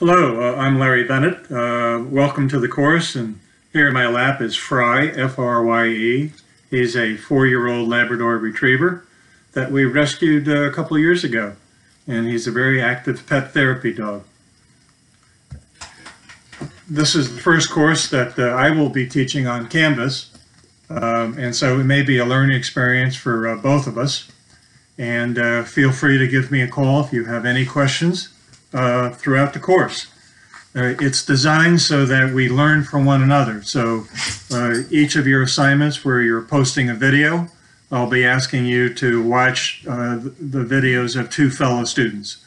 Hello, uh, I'm Larry Bennett. Uh, welcome to the course, and here in my lap is Frye, F-R-Y-E. He's a four-year-old Labrador Retriever that we rescued uh, a couple years ago, and he's a very active pet therapy dog. This is the first course that uh, I will be teaching on Canvas, um, and so it may be a learning experience for uh, both of us. And uh, feel free to give me a call if you have any questions uh, throughout the course. Uh, it's designed so that we learn from one another. So uh, each of your assignments where you're posting a video, I'll be asking you to watch uh, the videos of two fellow students.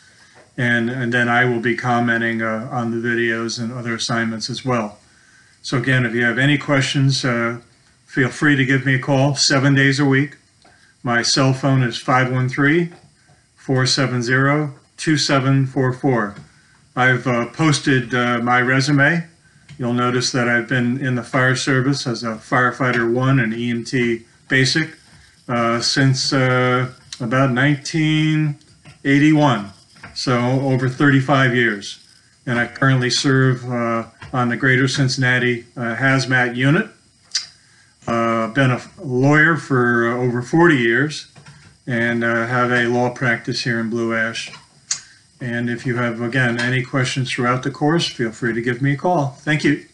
And, and then I will be commenting uh, on the videos and other assignments as well. So again, if you have any questions, uh, feel free to give me a call seven days a week. My cell phone is 513 470 2744. I've uh, posted uh, my resume. You'll notice that I've been in the fire service as a firefighter one and EMT basic uh, since uh, about 1981, so over 35 years. And I currently serve uh, on the Greater Cincinnati uh, Hazmat Unit. Been a lawyer for over 40 years and have a law practice here in Blue Ash. And if you have, again, any questions throughout the course, feel free to give me a call. Thank you.